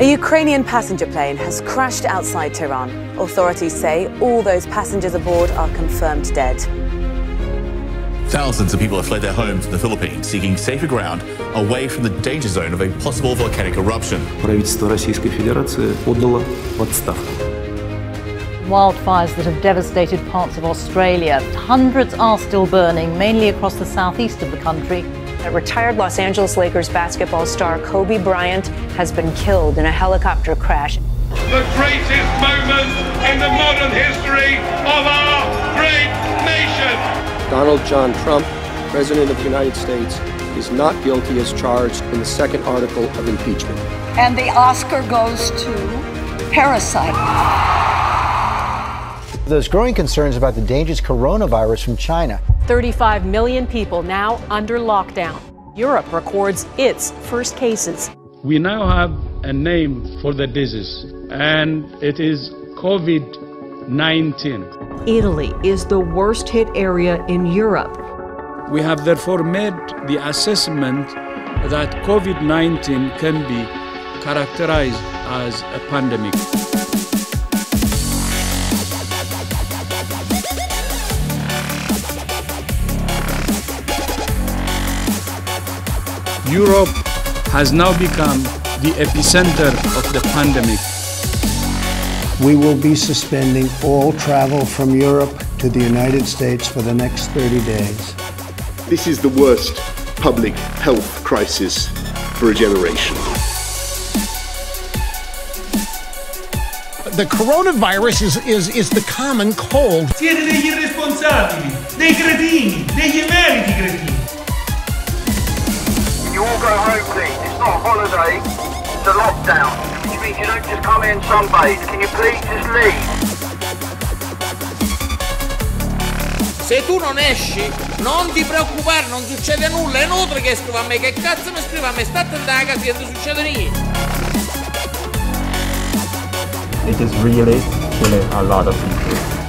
A Ukrainian passenger plane has crashed outside Tehran. Authorities say all those passengers aboard are confirmed dead. Thousands of people have fled their homes in the Philippines, seeking safer ground away from the danger zone of a possible volcanic eruption. Правительство Российской Федерации отдало в отставку. Wildfires that have devastated parts of Australia. Hundreds are still burning, mainly across the southeast of the country. A retired Los Angeles Lakers basketball star Kobe Bryant has been killed in a helicopter crash. The greatest moment in the modern history of our great nation. Donald John Trump, President of the United States, is not guilty as charged in the second article of impeachment. And the Oscar goes to Parasite. There's growing concerns about the dangerous coronavirus from China. 35 million people now under lockdown. Europe records its first cases. We now have a name for the disease, and it is COVID 19. Italy is the worst hit area in Europe. We have therefore made the assessment that COVID 19 can be characterized as a pandemic. Europe has now become the epicenter of the pandemic. We will be suspending all travel from Europe to the United States for the next 30 days. This is the worst public health crisis for a generation. The coronavirus is, is, is the common cold. Siete degli irresponsabili, dei cretini, degli emeriti cretini. All go home, please? It's not a holiday, it's a lockdown. Which means you don't just come in and sunbathe. Can you please just leave? Se tu non esci, non ti preoccupare, non succede nulla, è inutile che scriva a me, che cazzo mi scriva a me, state in casa e non succede niente. It is really killing a lot of people.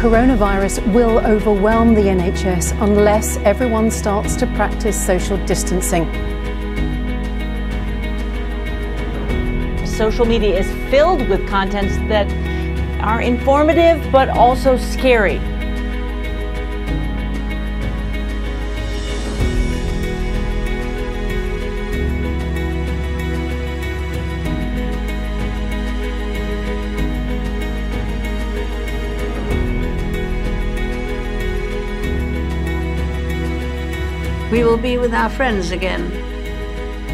Coronavirus will overwhelm the NHS unless everyone starts to practice social distancing. Social media is filled with contents that are informative but also scary. We will be with our friends again.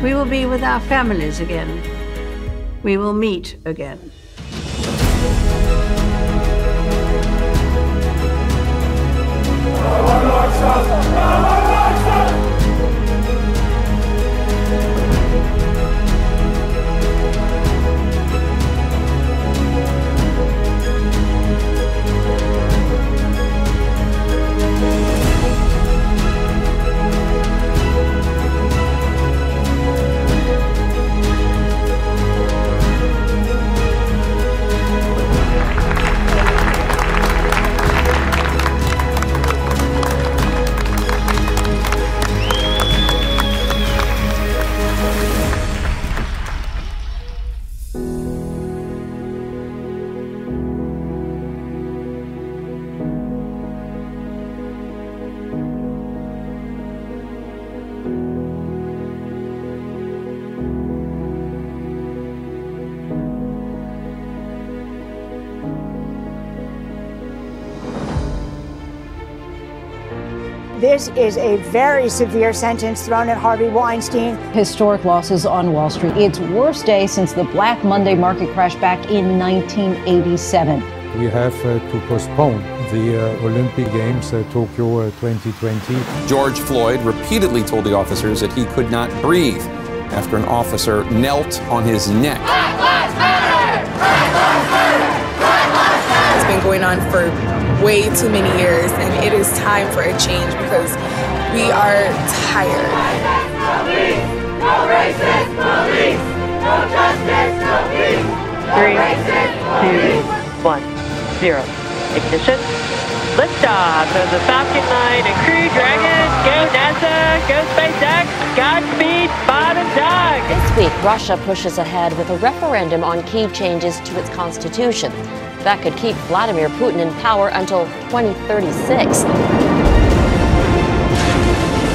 We will be with our families again. We will meet again. This is a very severe sentence thrown at Harvey Weinstein. Historic losses on Wall Street. Its worst day since the Black Monday market crash back in 1987. We have uh, to postpone the uh, Olympic Games uh, Tokyo uh, 2020. George Floyd repeatedly told the officers that he could not breathe after an officer knelt on his neck. Black lives matter! Black lives matter! Black lives matter! It's been going on for way too many years, and it is time for a change because we are tired. No racist police! No justice, no peace! No Three, racist two, one, zero. Ignition. Liftoff of the Falcon 9 and Crew Dragon. Go NASA, go SpaceX, Godspeed, Bob and Doug. This week, Russia pushes ahead with a referendum on key changes to its constitution that could keep Vladimir Putin in power until 2036.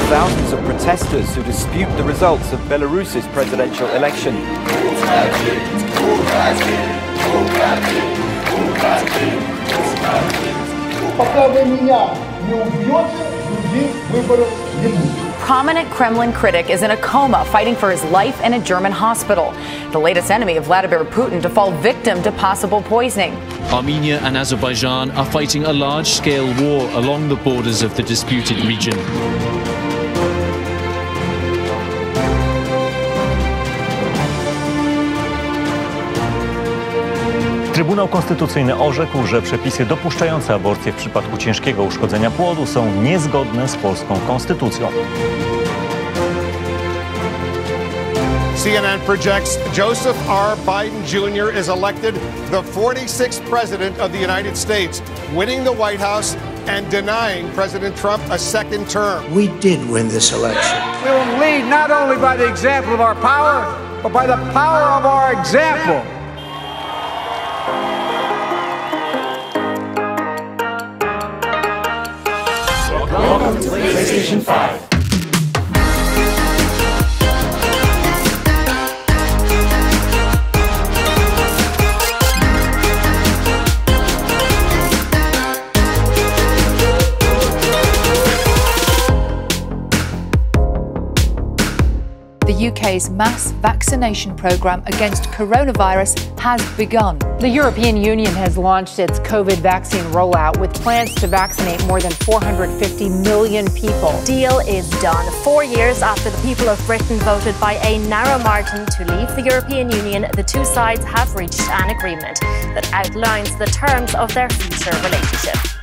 Thousands of protesters who dispute the results of Belarus's presidential election. Prominent Kremlin critic is in a coma fighting for his life in a German hospital. The latest enemy of Vladimir Putin to fall victim to possible poisoning. Armenia and Azerbaijan are fighting a large scale war along the borders of the disputed region. Trybunał Konstytucyjny orzekł, że przepisy dopuszczające aborcję w przypadku ciężkiego uszkodzenia płodu są niezgodne z polską konstytucją. CNN projects Joseph R. Biden Jr. is elected the 46th president of the United States, winning the White House and denying President Trump a second term. We did win this election. We will lead not only by the example of our power, but by the power of our example. Welcome to PlayStation 5. The UK's mass vaccination programme against coronavirus has begun. The European Union has launched its COVID vaccine rollout with plans to vaccinate more than 450 million people. Deal is done. Four years after the people of Britain voted by a narrow margin to leave the European Union, the two sides have reached an agreement that outlines the terms of their future relationship.